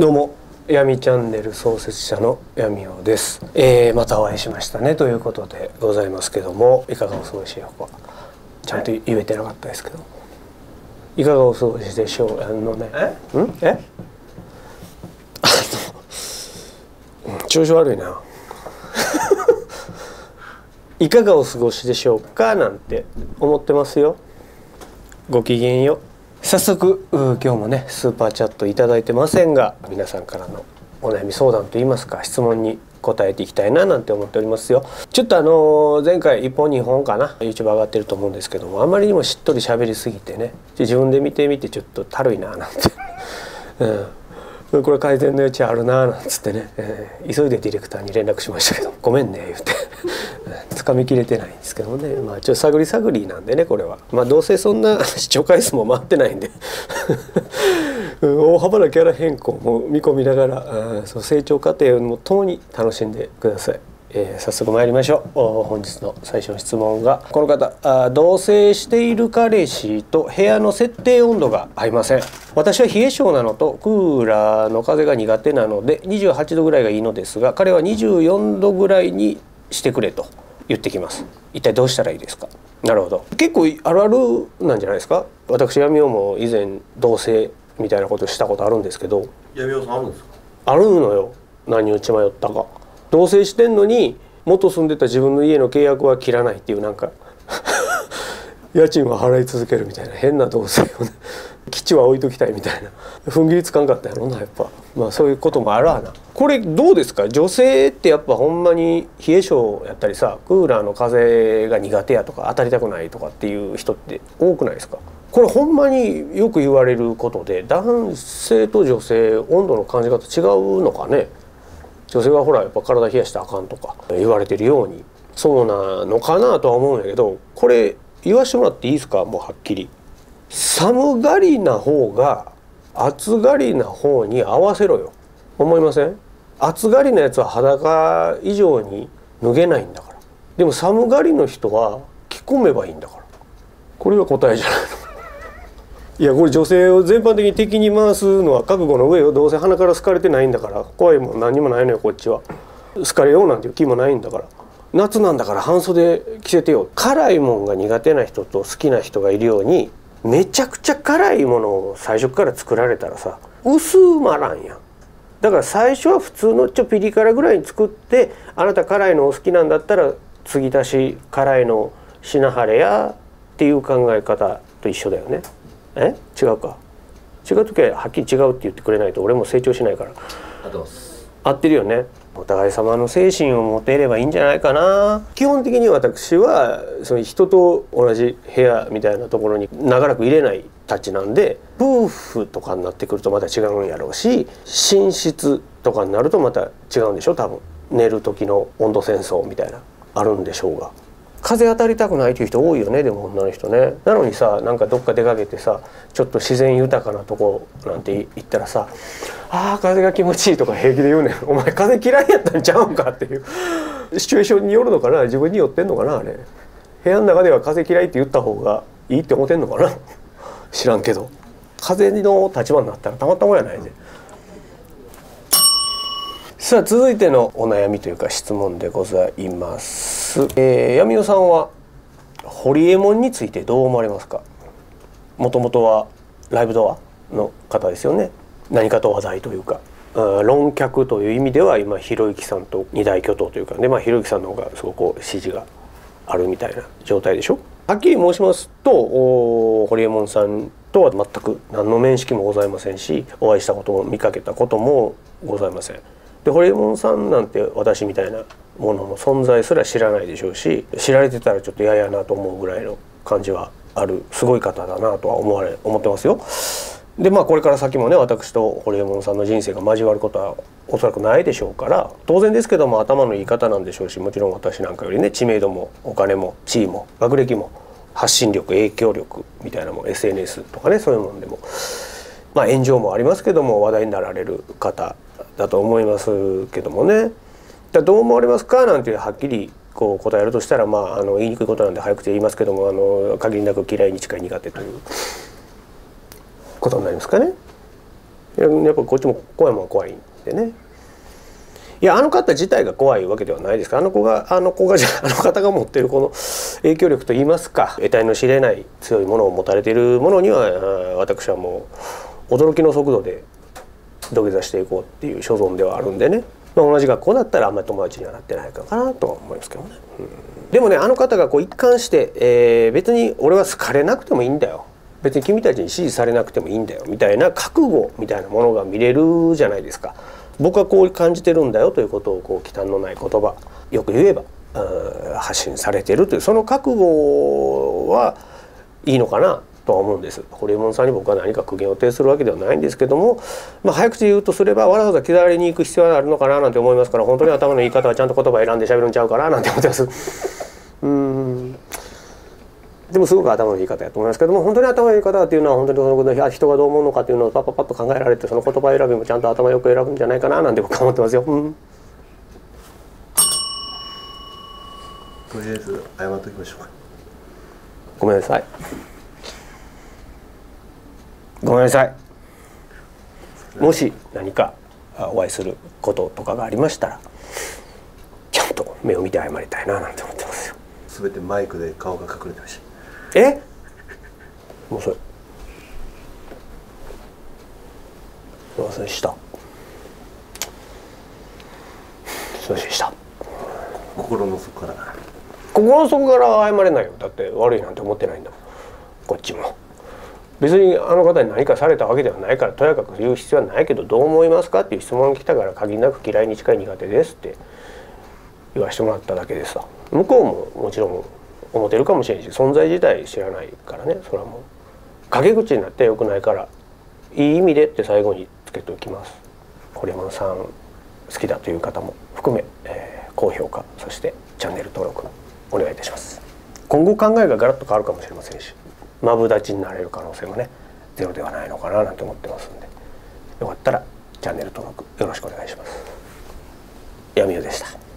どうも。闇チャンネル創設者の闇尾です、えー、またお会いしましたね。ということでございますけども。いかがお過ごしでしょうか。ちゃんと言えてなかったですけど。いかがお過ごしでしょう？あのね。え？ん？え？あのうん調子悪いな。いかがお過ごしでしょうか？なんて思ってますよ。ごきげんよ。う早速今日もねスーパーチャットいただいてませんが皆さんからのお悩み相談といいますか質問に答えていきたいななんて思っておりますよ。ちょっとあの前回1本2本かな YouTube 上がってると思うんですけどもあまりにもしっとり喋りすぎてね自分で見てみてちょっとたるいななんて。うんこれ改善の余地あるななんつってね、えー急いでディレクターに連絡しましたけど「ごめんね」言って。つかみきれてないんですけどね。まあちょっと探り探りなんでねこれは。まあどうせそんな 視聴回数も回ってないんで。大幅なキャラ変更も見込みながらうんそう成長過程もともに楽しんでください。えー早速参りましょう。本日の最初の質問がこの方。あ同棲している彼氏と部屋の設定温度が合いません。私は冷え性なのとクーラーの風が苦手なので28度ぐらいがいいのですが彼は24度ぐらいにしてくれと。言ってきます。一体どうしたらいいですか？なるほど。結構あるあるなんじゃないですか？私闇尾も以前同棲みたいなことしたことあるんですけど。闇尾さんあるんですか？あるのよ。何を血迷ったか。同棲してんのに元住んでた自分の家の契約は切らないっていうなんか家賃は払い続けるみたいな変な同棲をね。基地は置いときたいみたいな。踏ん切りつかんかったやろなやっぱ。まあそういうこともあるわな。これどうですか？女性ってやっぱほんまに冷え性やったりさクーラーの風が苦手やとか当たりたくないとかっていう人って多くないですか？これほんまによく言われることで男性と女性温度の感じ方違うのかね？女性はほらやっぱ体冷やしてあかんとか言われてるように。そうなのかなとは思うんやけどこれ言わしてもらっていいですか？もうはっきり。寒がりな方が暑がりな方に合わせろよ。思いません？暑がりなやつは裸以上に脱げないんだから。でも寒がりの人は着込めばいいんだから。これが答えじゃないの。いやこれ女性を全般的に敵に回すのは覚悟の上よ。どうせ鼻から好かれてないんだから。怖いもん何にもないのよこっちは。好かれようなんていう気もないんだから。夏なんだから半袖着せてよ。辛いもんが苦手な人と好きな人がいるようにめちゃくちゃ辛いものを最初から作られたらさ薄まらんやん。だから最初は普通のちょピリ辛ぐらいに作ってあなた辛いのお好きなんだったら継ぎ足し辛いのしなはれやっていう考え方と一緒だよね。え？違うか。違う時ははっきり違うって言ってくれないと俺も成長しないから。合ってるよねお互い様の精神を持てればいいんじゃないかな。基本的に私はその人と同じ部屋みたいなところに長らく入れないたちなんで夫婦とかになってくるとまた違うんやろうし寝室とかになるとまた違うんでしょ？多分。寝る時の温度戦争みたいな。あるんでしょうが。風当たりたくないという人多いよねでも女の人ね。なのにさなんかどっか出かけてさちょっと自然豊かなとこなんて行ったらさ「あー風が気持ちいい」とか 平気で言うねん「お前風嫌いやったんちゃうんか」っていう。シチュエーションによるのかな？自分に寄ってんのかな？あれ。部屋の中では風嫌いって言った方がいいって思ってんのかな？知らんけど。風の立場になったらたまったもんやないで。さあ続いてのお悩みというか質問でございます。えー、闇尾さんはホリエモンについてどう思われますか？もともとはライブドアの方ですよね。何かと話題というか。論客という意味では今ひろゆきさんと二大巨頭というかでまあひろゆきさんの方がすごく支持があるみたいな状態でしょ？はっきり申しますとホリエモンさんとは全く何の面識もございませんしお会いしたことも見かけたこともございません。でホリエモンさんなんて私みたいなものの存在すら知らないでしょうし知られてたらちょっと嫌やなと思うぐらいの感じはあるすごい方だなとは思われ思ってますよ。でまあこれから先もね私とホリエモンさんの人生が交わることはおそらくないでしょうから当然ですけども頭のいい方なんでしょうしもちろん私なんかよりね知名度もお金も地位も学歴も発信力影響力みたいなもん SNS とかねそういうもんでもまあ炎上もありますけども話題になられる方だと思いますけどもね。だからどう思われますか？なんてはっきりこう答えるとしたらまああの言いにくいことなんで早口で言いますけどもあの限りなく嫌いに近い苦手ということになりますかね。やっぱこっちも怖いもん怖いんでねいやあの方自体が怖いわけではないですからあの子があの子がじゃ あの方が持ってるこの影響力といいますか得体の知れない強いものを持たれているものには私はもう驚きの速度で土下座していこうっていう所存ではあるんでね、まあ、同じ学校だったらあんまり友達にはなってないかなとは思いますけどね。うん。でもねあの方がこう一貫して、えー、別に俺は好かれなくてもいいんだよ。別に君たちに支持されなくてもいいんだよ。みたいな覚悟みたいなものが見れるじゃないですか。僕はこう感じてるんだよということをこう忌憚のない言葉。よく言えば発信されてるというその覚悟はいいのかなとは思うんです。ホリエモンさんに僕は何か苦言を呈するわけではないんですけども、まあ、早口で言うとすればわざわざ刻りに行く必要があるのかななんて思いますから本当に頭の言い方はちゃんと言葉選んで喋るんちゃうかななんて思ってます。うん。でもすごく頭のいい方やと思いますけども本当に頭のいい方っていうのは本当にそのこと人がどう思うのかっていうのをパッパパッと考えられてその言葉選びもちゃんと頭よく選ぶんじゃないかななんて僕は思ってますよ。うん。とりあえず謝っておきましょうか。ごめんなさいごめんなさい。もし何かお会いすることとかがありましたらちゃんと目を見て謝りたいななんて思ってますよ。すべてマイクで顔が隠れてました。え？もうそれ。すいませんでした。すいませんでした。心の底から。心の底から謝れないよ。だって悪いなんて思ってないんだもん。こっちも別にあの方に何かされたわけではないからとやかく言う必要はないけどどう思いますかっていう質問が来たから限りなく嫌いに近い苦手ですって言わせてもらっただけでさ。向こうももちろん思ってるかもしれんし存在自体知らないからね。それはもう陰口になってよくないからいい意味でって最後につけておきます。堀山さん好きだという方も含め、えー、高評価そしてチャンネル登録お願いいたします。今後考えがガラッと変わるかもしれませんし。マブダチになれる可能性もねゼロではないのかななんて思ってますんでよかったらチャンネル登録よろしくお願いします。闇夜でした